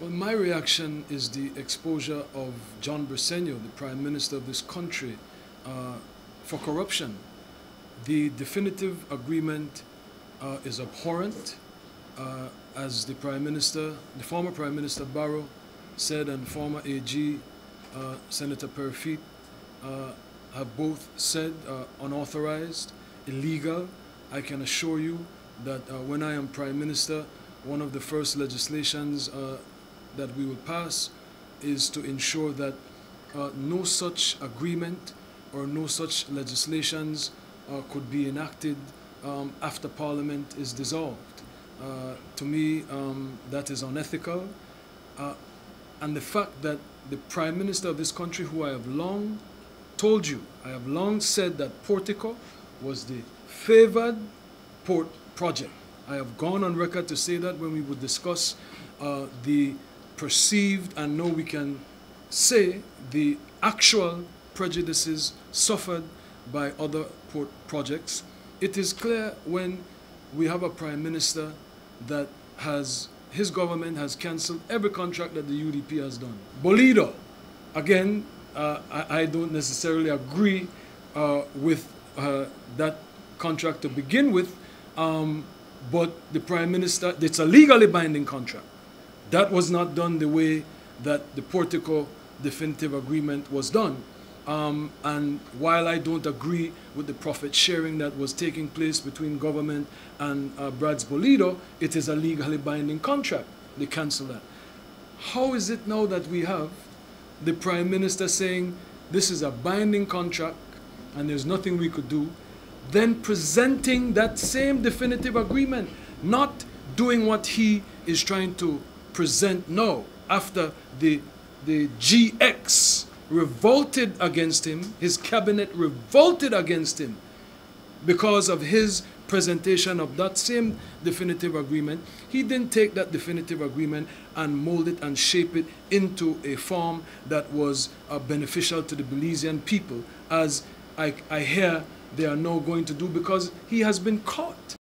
Well, my reaction is the exposure of John Briceño, the Prime Minister of this country, uh, for corruption. The definitive agreement uh, is abhorrent. Uh, as the Prime Minister, the former Prime Minister Barrow said, and former AG uh, Senator Peyrefitte uh, have both said, uh, unauthorized, illegal. I can assure you that when I am Prime Minister, one of the first legislations that we will pass is to ensure that uh, no such agreement or no such legislations uh, could be enacted um, after Parliament is dissolved. Uh, to me, um, that is unethical. Uh, and the fact that the Prime Minister of this country, who I have long told you, I have long said that Portico was the favored port project. I have gone on record to say that when we would discuss uh, the perceived and know we can say the actual prejudices suffered by other port projects. It is clear when we have a prime minister that has his government has cancelled every contract that the UDP has done. Boledo, again, uh, I, I, don't necessarily agree uh, with uh, that contract to begin with, um, but the prime minister, it's a legally binding contract. That was not done the way that the Portico definitive agreement was done. Um, and while I don't agree with the profit sharing that was taking place between government and uh, Brad's Boledo, it is a legally binding contract. They cancel that. How is it now that we have the Prime Minister saying this is a binding contract and there's nothing we could do, then presenting that same definitive agreement, not doing what he is trying to present now after the, the GX revolted against him, his cabinet revolted against him because of his presentation of that same definitive agreement. He didn't take that definitive agreement and mold it and shape it into a form that was uh, beneficial to the Belizean people, as I, I hear they are now going to do because he has been caught.